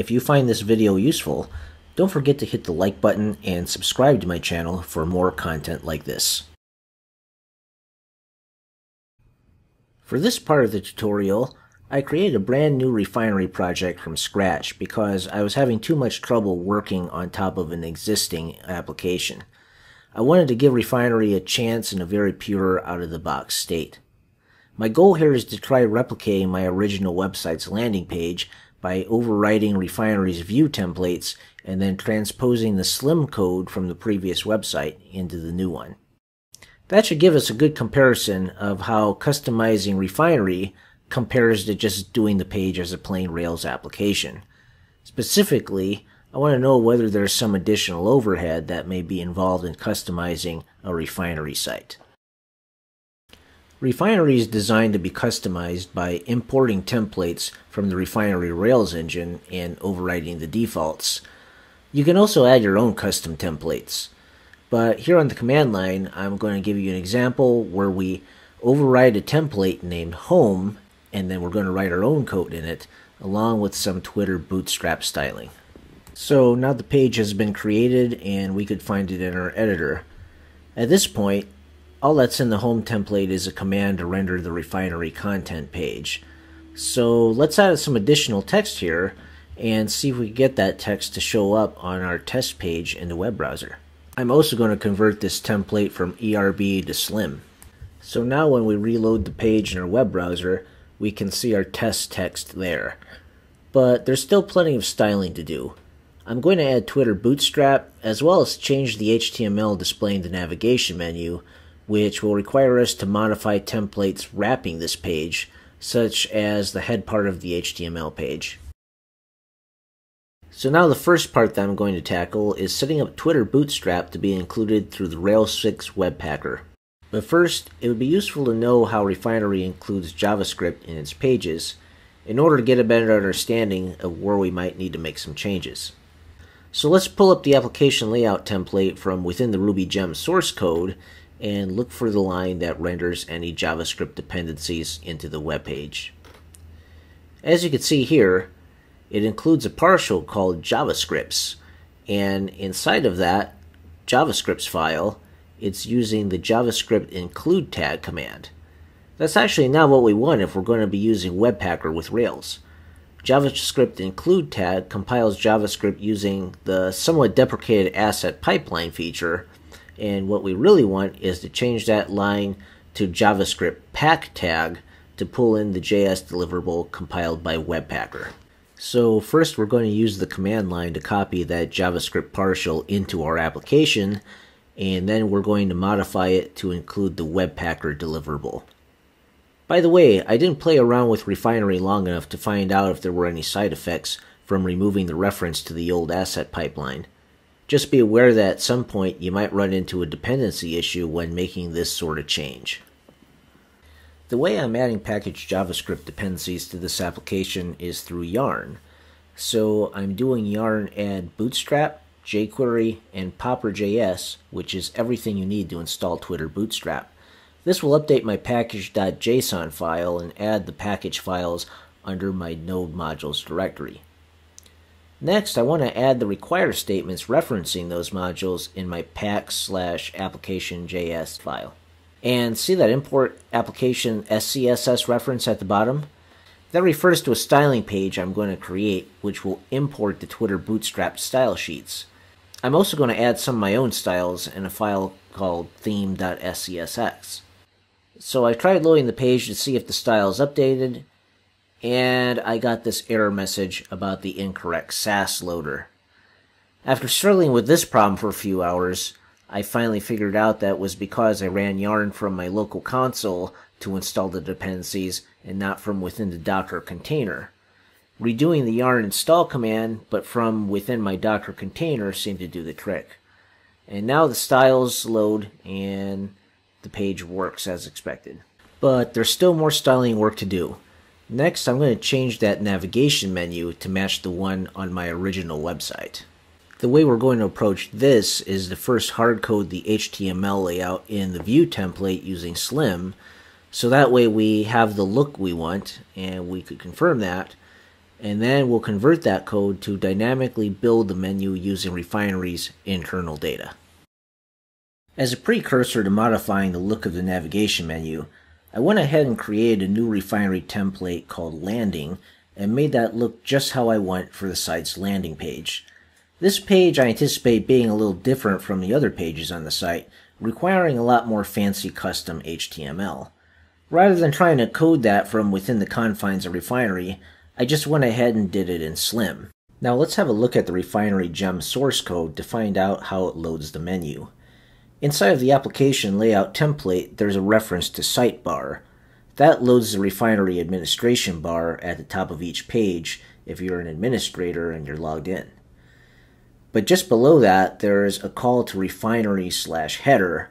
if you find this video useful, don't forget to hit the like button and subscribe to my channel for more content like this. For this part of the tutorial, I created a brand new refinery project from scratch because I was having too much trouble working on top of an existing application. I wanted to give refinery a chance in a very pure out-of-the-box state. My goal here is to try replicating my original website's landing page by overwriting refinery's view templates and then transposing the slim code from the previous website into the new one. That should give us a good comparison of how customizing refinery compares to just doing the page as a plain Rails application. Specifically, I want to know whether there's some additional overhead that may be involved in customizing a refinery site. Refinery is designed to be customized by importing templates from the Refinery Rails engine and overriding the defaults. You can also add your own custom templates. But here on the command line, I'm going to give you an example where we override a template named home and then we're going to write our own code in it along with some Twitter bootstrap styling. So now the page has been created and we could find it in our editor. At this point, all that's in the home template is a command to render the refinery content page. So let's add some additional text here and see if we get that text to show up on our test page in the web browser. I'm also going to convert this template from ERB to Slim. So now when we reload the page in our web browser, we can see our test text there. But there's still plenty of styling to do. I'm going to add Twitter Bootstrap as well as change the HTML displaying the navigation menu, which will require us to modify templates wrapping this page, such as the head part of the HTML page. So now the first part that I'm going to tackle is setting up Twitter Bootstrap to be included through the Rails 6 Webpacker. But first, it would be useful to know how Refinery includes JavaScript in its pages in order to get a better understanding of where we might need to make some changes. So let's pull up the application layout template from within the Ruby Gem source code and look for the line that renders any JavaScript dependencies into the web page. As you can see here, it includes a partial called JavaScripts, and inside of that JavaScripts file, it's using the JavaScript include tag command. That's actually not what we want if we're going to be using Webpacker with Rails. JavaScript include tag compiles JavaScript using the somewhat deprecated asset pipeline feature, and what we really want is to change that line to JavaScript pack tag to pull in the JS deliverable compiled by Webpacker. So first we're going to use the command line to copy that JavaScript partial into our application and then we're going to modify it to include the Webpacker deliverable. By the way, I didn't play around with Refinery long enough to find out if there were any side effects from removing the reference to the old asset pipeline. Just be aware that at some point you might run into a dependency issue when making this sort of change. The way I'm adding package JavaScript dependencies to this application is through Yarn. So I'm doing yarn add bootstrap jQuery, and Popper.js, which is everything you need to install Twitter Bootstrap. This will update my package.json file and add the package files under my node modules directory. Next, I want to add the require statements referencing those modules in my pack slash application.js file. And see that import application SCSS reference at the bottom? That refers to a styling page I'm going to create, which will import the Twitter Bootstrap style sheets. I'm also going to add some of my own styles in a file called theme.scss. So I tried loading the page to see if the style is updated, and I got this error message about the incorrect Sass loader. After struggling with this problem for a few hours, I finally figured out that was because I ran yarn from my local console to install the dependencies and not from within the Docker container. Redoing the yarn install command, but from within my Docker container seemed to do the trick. And now the styles load and the page works as expected. But there's still more styling work to do. Next, I'm going to change that navigation menu to match the one on my original website. The way we're going to approach this is to first hardcode the HTML layout in the view template using Slim, so that way we have the look we want, and we could confirm that, and then we'll convert that code to dynamically build the menu using Refinery's internal data. As a precursor to modifying the look of the navigation menu, I went ahead and created a new Refinery template called Landing and made that look just how I want for the site's landing page. This page I anticipate being a little different from the other pages on the site, requiring a lot more fancy custom HTML. Rather than trying to code that from within the confines of Refinery, I just went ahead and did it in Slim. Now let's have a look at the Refinery gem source code to find out how it loads the menu. Inside of the application layout template, there's a reference to site bar. That loads the Refinery administration bar at the top of each page if you're an administrator and you're logged in. But just below that, there's a call to Refinery slash header,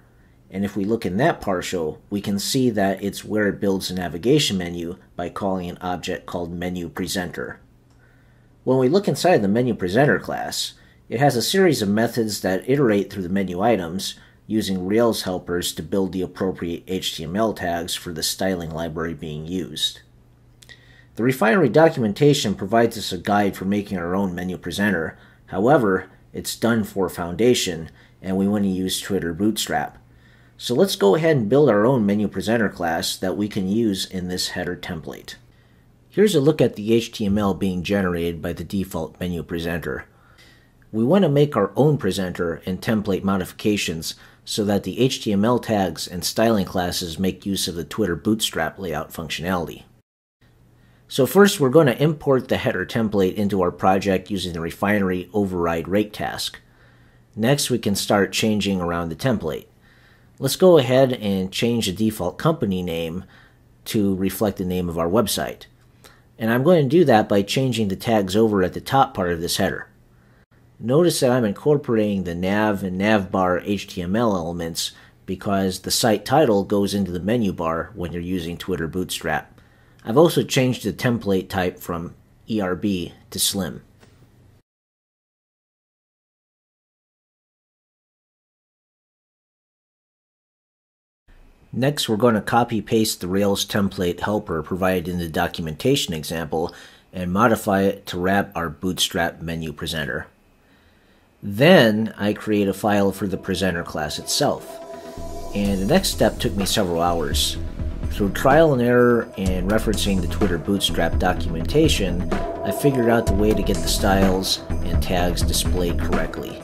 and if we look in that partial, we can see that it's where it builds a navigation menu by calling an object called menu presenter. When we look inside the menu presenter class, it has a series of methods that iterate through the menu items using Rails helpers to build the appropriate HTML tags for the styling library being used. The refinery documentation provides us a guide for making our own menu presenter. However, it's done for Foundation, and we want to use Twitter Bootstrap. So let's go ahead and build our own menu presenter class that we can use in this header template. Here's a look at the HTML being generated by the default menu presenter. We want to make our own presenter and template modifications so that the HTML tags and styling classes make use of the Twitter Bootstrap layout functionality. So first we're going to import the header template into our project using the refinery override rake task. Next we can start changing around the template. Let's go ahead and change the default company name to reflect the name of our website. And I'm going to do that by changing the tags over at the top part of this header. Notice that I'm incorporating the nav and navbar HTML elements because the site title goes into the menu bar when you're using Twitter Bootstrap. I've also changed the template type from ERB to Slim. Next, we're going to copy paste the Rails template helper provided in the documentation example and modify it to wrap our Bootstrap menu presenter. Then I create a file for the presenter class itself. And the next step took me several hours. Through trial and error and referencing the Twitter Bootstrap documentation, I figured out the way to get the styles and tags displayed correctly.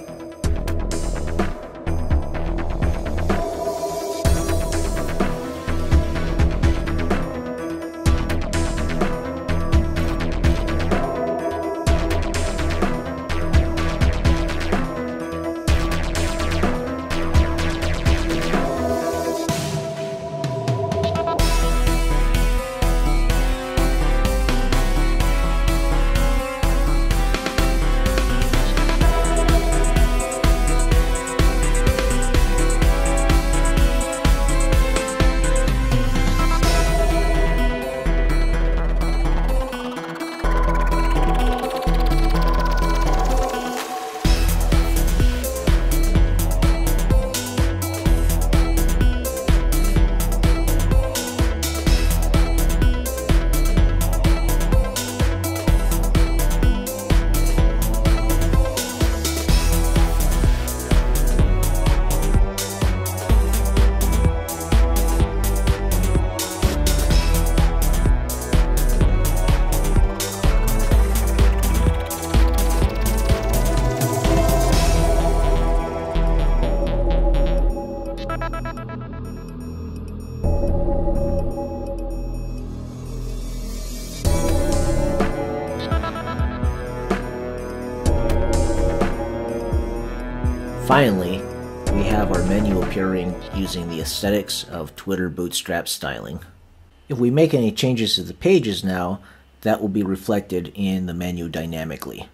Finally, we have our menu appearing using the aesthetics of Twitter Bootstrap styling. If we make any changes to the pages now, that will be reflected in the menu dynamically.